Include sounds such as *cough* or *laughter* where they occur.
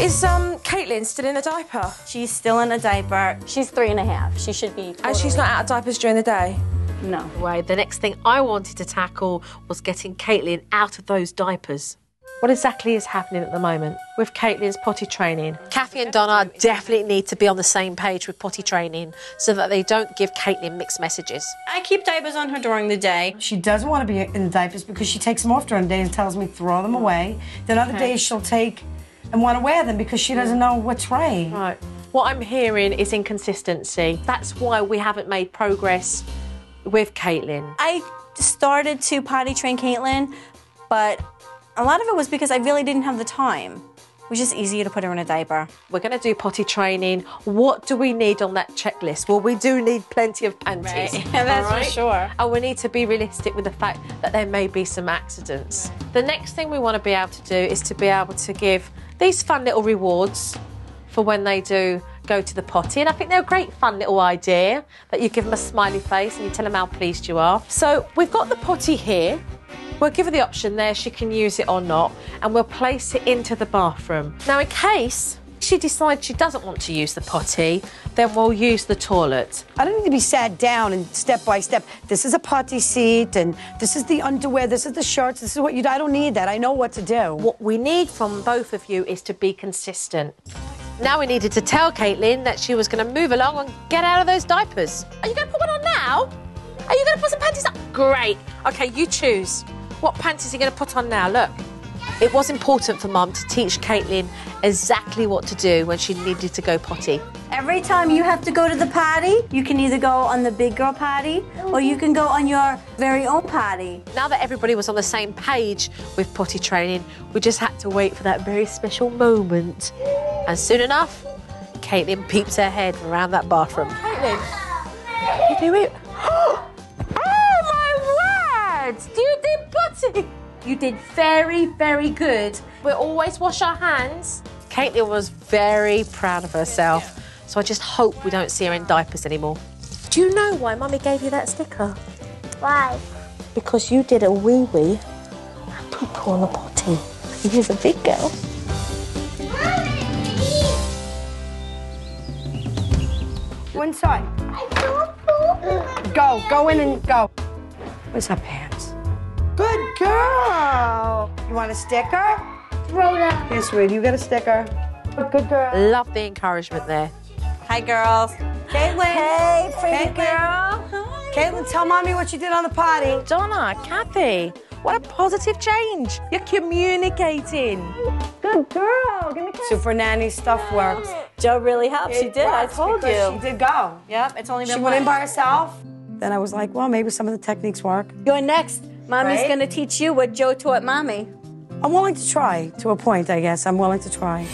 Is um Katelyn still in a diaper? She's still in a diaper. She's three and a half. She should be. And she's not out of diapers during the day? No. Way. The next thing I wanted to tackle was getting Katelyn out of those diapers. What exactly is happening at the moment with Katelyn's potty training? Kathy and Donna definitely need to be on the same page with potty training so that they don't give Katelyn mixed messages. I keep diapers on her during the day. She doesn't want to be in the diapers because she takes them off during the day and tells me throw them away. Then other Okay. days she'll take and want to wear them because she doesn't know what's right. Right. What I'm hearing is inconsistency. That's why we haven't made progress with Katelyn. I started to potty train Katelyn, but a lot of it was because I really didn't have the time. It is easier to put her in a diaper. We're going to do potty training. What do we need on that checklist? Well, we do need plenty of panties. Right. *laughs* That's for sure. And we need to be realistic with the fact that there may be some accidents. The next thing we want to be able to do is to be able to give these fun little rewards for when they do go to the potty. And I think they're a great fun little idea that you give them a smiley face and you tell them how pleased you are. So we've got the potty here. We'll give her the option there, she can use it or not, and we'll place it into the bathroom. Now, in case she decides she doesn't want to use the potty, then we'll use the toilet. I don't need to be sat down and step by step. This is a potty seat, and this is the underwear, this is the shirts, this is what you do. I don't need that. I know what to do. What we need from both of you is to be consistent. Now we needed to tell Katelyn that she was going to move along and get out of those diapers. Are you going to put one on now? Are you going to put some panties on? Great. Okay, you choose. What pants is he going to put on now? Look. It was important for Mum to teach Katelyn exactly what to do when she needed to go potty. Every time you have to go to the potty, you can either go on the big girl potty or you can go on your very own potty. Now that everybody was on the same page with potty training, we just had to wait for that very special moment. And soon enough, Katelyn peeps her head around that bathroom. Katelyn, you do it. *gasps* Oh my word! You did potty. You did very, very good. We always wash our hands. Katelyn was very proud of herself. So I just hope we don't see her in diapers anymore. Do you know why Mummy gave you that sticker? Why? Because you did a wee wee and poop on the potty. You're a big girl. Go inside. Go, go in and go. What's up pants? Good girl. You want a sticker? Throw them. Here, sweetie, you get a sticker. Good girl. Love the encouragement there. Hi, girls. Katelyn. Hey, pretty Katelyn. girl. Katelyn, tell mommy what you did on the potty. Donna, Kathy, what a positive change. You're communicating. Good girl. Give me kiss. Super nanny stuff works. Jo really helped. She did. I told you. She did go. Yep, it's only been She went in by herself. Then I was like, well, maybe some of the techniques work. You're next. Mommy's Right? gonna teach you what Jo taught mommy. I'm willing to try to a point, I guess. I'm willing to try.